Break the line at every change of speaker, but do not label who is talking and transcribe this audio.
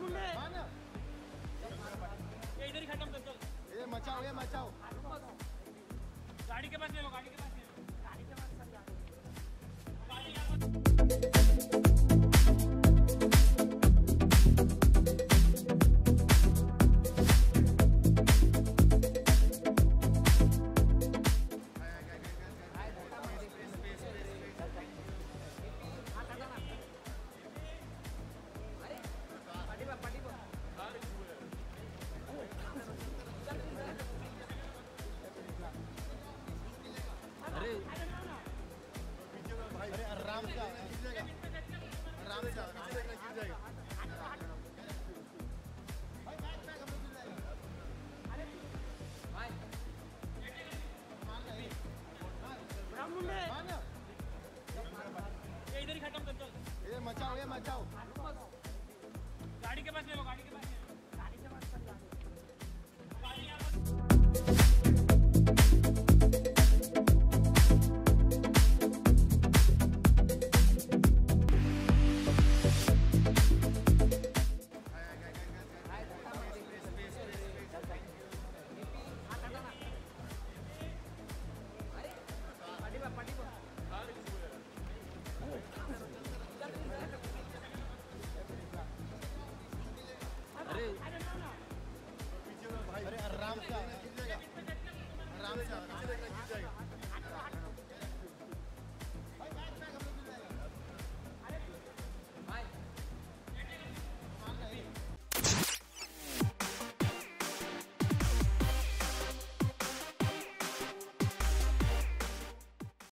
मुंडे
ये इधर ही खत्म कर चल
ये मचाओ ये मचाओ।
गाड़ी के पास ले लो गाड़ी के पास।
mataw आराम से आराम से देखना गिर जाएगा